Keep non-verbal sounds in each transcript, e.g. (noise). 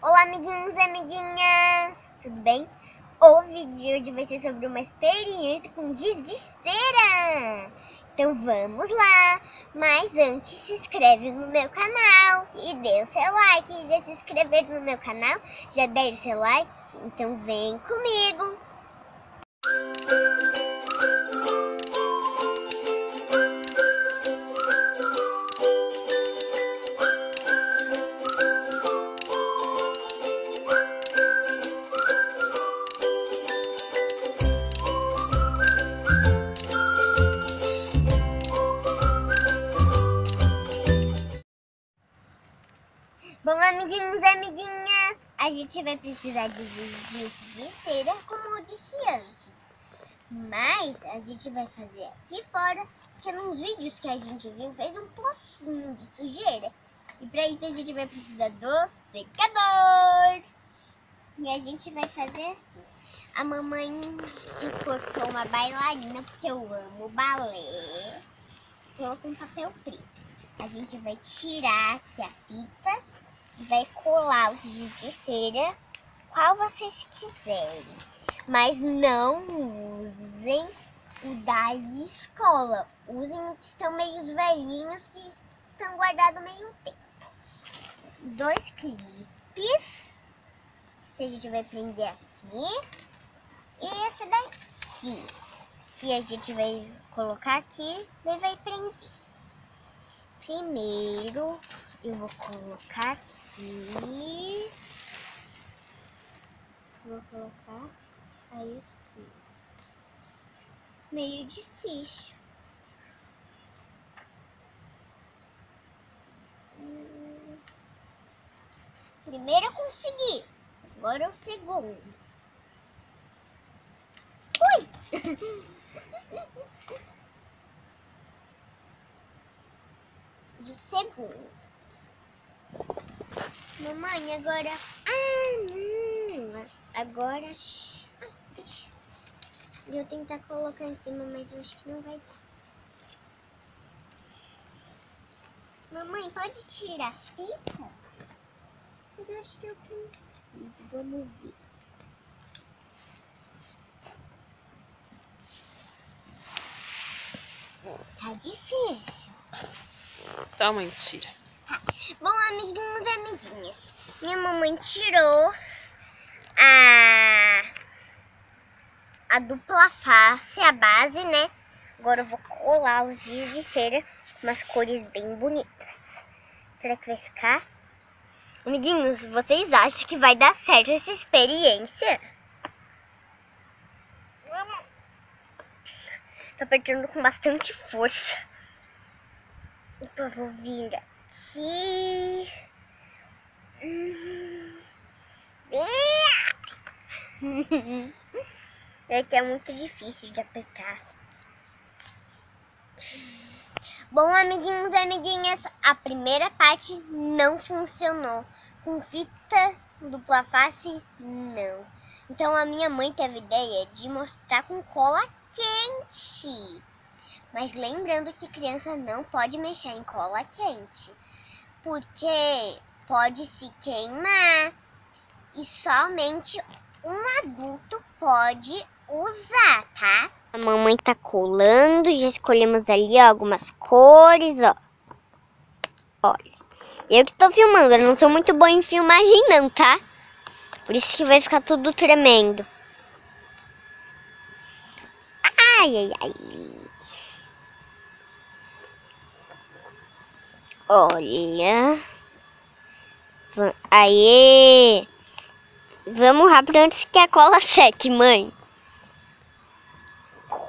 Olá, amiguinhos e amiguinhas! Tudo bem? O vídeo de hoje vai ser sobre uma experiência com giz de cera! Então vamos lá! Mas antes, se inscreve no meu canal e dê o seu like. Já se inscreveram no meu canal? Já deram o seu like? Então vem comigo! Bom, amiguinhos e amiguinhas, a gente vai precisar de giz de cera, como eu disse antes. Mas a gente vai fazer aqui fora, porque nos vídeos que a gente viu fez um pouquinho de sujeira. E para isso a gente vai precisar do secador. E a gente vai fazer assim. A mamãe cortou uma bailarina, porque eu amo balé. Colocou um papel preto. A gente vai tirar aqui a fita vai colar os de cera qual vocês quiserem. Mas não usem o da escola. Usem o que estão meio velhinhos que estão guardados meio tempo. Dois clipes. Que a gente vai prender aqui. E esse daqui. Que a gente vai colocar aqui e vai prender. Primeiro, eu vou colocar aqui. Vou colocar aí os. Meio difícil. Primeiro eu consegui. Agora o segundo. Ui! (laughs) E o segundo. Mamãe, agora. Ah. Agora. Ah, deixa. Eu tentar colocar em cima, mas eu acho que não vai dar. Mamãe, pode tirar a fita? Eu acho que eu consigo. Vamos ver. Tá difícil. Tá, mãe, tira. Bom, amiguinhos e amiguinhas, minha mamãe tirou a, a dupla face, a base, né? Agora eu vou colar os giz de cera com umas cores bem bonitas. Será que vai ficar? Amiguinhos, vocês acham que vai dar certo essa experiência? Tô apertando com bastante força. Opa, vou vir aqui. É que é muito difícil de apertar. Bom, amiguinhos e amiguinhas, a primeira parte não funcionou. Com fita dupla face, não. Então a minha mãe teve a ideia de mostrar com cola quente. Mas lembrando que criança não pode mexer em cola quente, porque pode se queimar e somente um adulto pode usar, tá? A mamãe tá colando, já escolhemos ali ó, algumas cores, ó. Olha, eu que tô filmando, eu não sou muito boa em filmagem não, tá? Por isso que vai ficar tudo tremendo. Ai, ai, ai. Olha. Aê! Vamos rápido antes que a cola seque, mãe.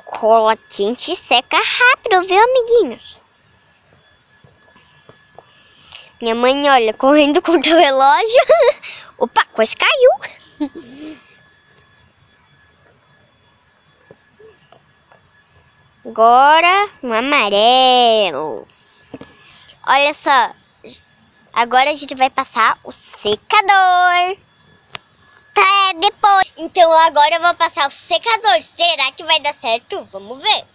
Cola quente seca rápido, viu, amiguinhos? Minha mãe, olha, correndo (laughs) contra o relógio. Opa, quase caiu. (laughs) Agora, um amarelo. Olha só. Agora a gente vai passar o secador. Tá, depois. Então agora eu vou passar o secador. Será que vai dar certo? Vamos ver.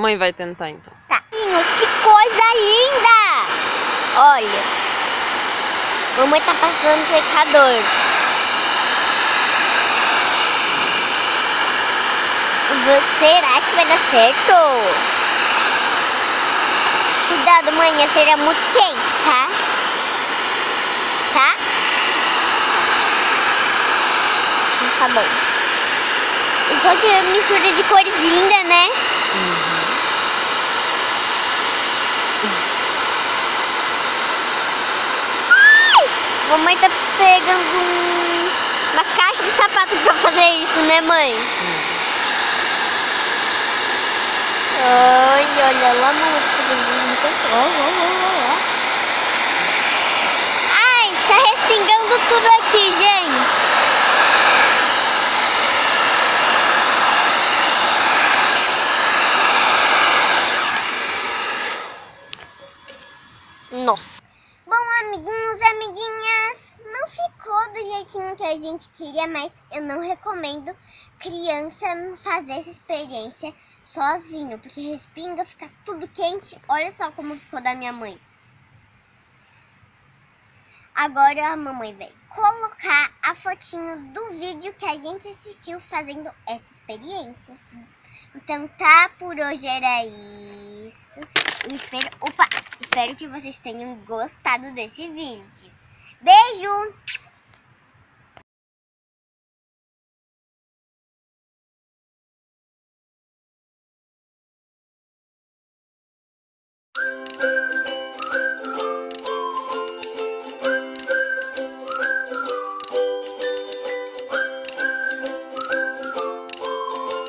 Mãe vai tentar então. Tá. Que coisa linda! Olha. Mamãe tá passando secador. Será que vai dar certo? Cuidado, mãe, seria muito quente, tá? Tá? Tá bom. Só que a mistura de cores linda, né? Mamãe tá pegando um- uma caixa de sapato pra fazer isso, né, mãe? Ai, olha lá, tá fazendo muita coisa. Ai, tá respingando tudo aqui, gente. Nossa. Bom, amiguinhos, amiguinhas, não ficou do jeitinho que a gente queria, mas eu não recomendo criança fazer essa experiência sozinho, porque respinga, fica tudo quente. Olha só como ficou da minha mãe. Agora a mamãe vai colocar a fotinho do vídeo que a gente assistiu fazendo essa experiência. Então tá, por hoje era isso. Eu espero, opa, espero que vocês tenham gostado desse vídeo. Beijo!